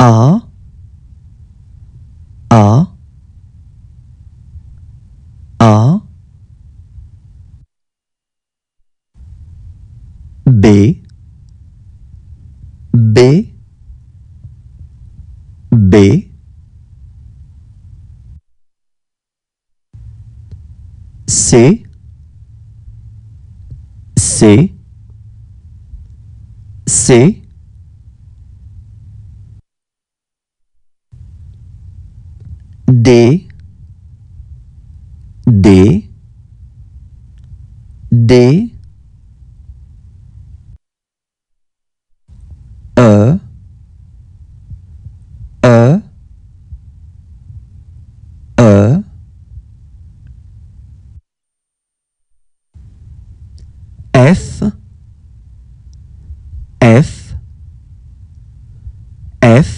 A A A. B B B. C C C D D D E E E. F F F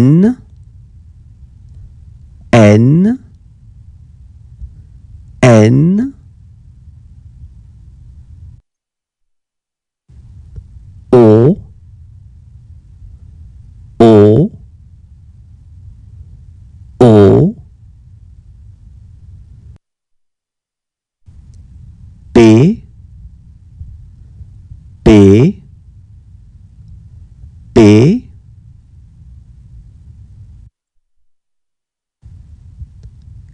N N N. O O O. P P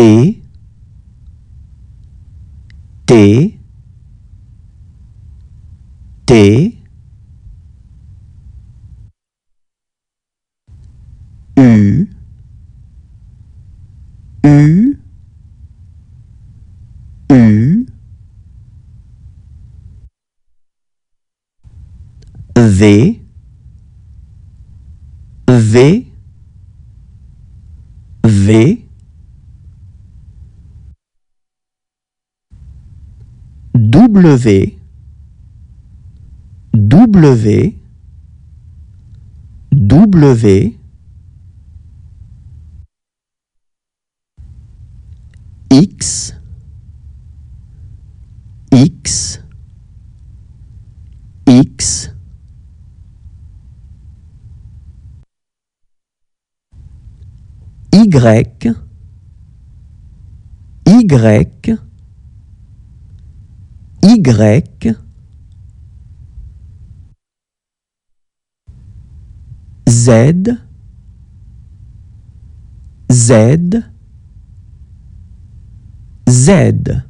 T T T. U U U. V V V W W W X X X Y Y Y Z Z Z